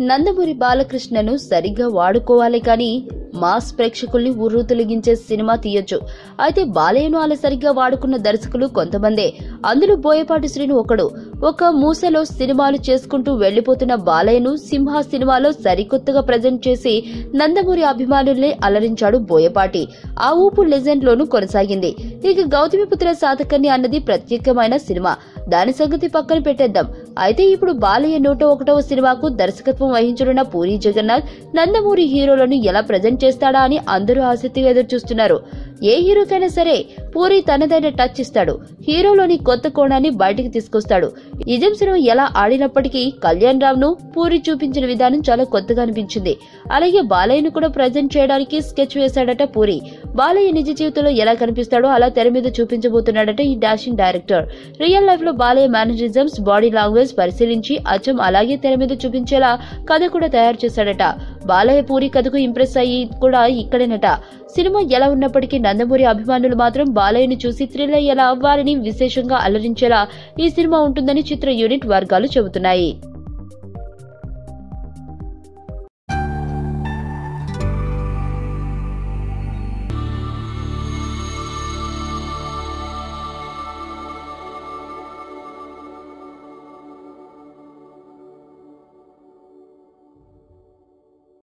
నందమూరి బాలకృష్ణను సరిగ్గా వాడుకోవాలి కానీ మాస్ ప్రేక్షకుల్ని ఉర్రు తొలగించే సినిమా తీయొచ్చు. అయితే బాలయ్యను అలా సరిగ్గా వాడుకున్న దర్శకులు కొంతమందే. అందులో బోయపాటి శ్రీను ఒకడు. ఒక మూసలో సినిమాలు చేసుకుంటూ వెళ్ళిపోతున్న బాలయ్యను సింహ సినిమాలో సరికొత్తగా ప్రజెంట్ చేసి నందమూరి అభిమానుల్ని అలరించాడు బోయపాటి. ఆ ఊపు లెజెండ్ లోనూ కొనసాగింది. ఇక గౌతమిపుత్ర సాధకర్ణి అన్నది ప్రత్యేకమైన సినిమా. దాని సంగతి పక్కన పెట్టేద్దాం. అయితే ఇప్పుడు బాలయ్య నూట ఒకటవ సినిమాకు దర్శకత్వం వహించనున్న పూరి జగన్నాథ్ నందమూరి హీరోలను ఎలా ప్రజెంట్ చేస్తాడా అని అందరూ ఆసక్తిగా ఎదురు చూస్తున్నారు ఏ హీరోకైనా సరే పూరి తనదైన టచ్ ఇస్తాడు. హీరోలోని కొత్త కోణాన్ని బయటికి తీసుకొస్తాడు. నిజం సినిమా ఎలా ఆడినప్పటికీ కళ్యాణ్ రామ్ను పూరి చూపించిన విధానం చాలా కొత్తగా అనిపించింది. అలాగే బాలయ్యను కూడా ప్రజెంట్ చేయడానికి స్కెచ్ వేశాడట పూరి. బాలయ్య నిజ జీవితంలో ఎలా కనిపిస్తాడో అలా తెర మీద చూపించబోతున్నాడట ఈ డాషింగ్ డైరెక్టర్. రియల్ లైఫ్లో బాలయ్య మేనరిజమ్స్ బాడీ లాంగ్వేజ్ పరిశీలించి అచ్చం అలాగే తెర మీద చూపించేలా కథ కూడా తయారు చేశాడట. బాలయ్య పూరి కథకు ఇంప్రెస్ అయ్యి కూడా ఇక్కడేనట. సినిమా ఎలా ఉన్నప్పటికీ నందమూరి అభిమానులు మాత్రం బాలయ్యను చూసి థ్రిల్ అయ్యేలా వారిని విశేషంగా అలరించేలా ఈ సినిమా ఉంటుందని చిత్ర యూనిట్ వర్గాలు చెబుతున్నాయి.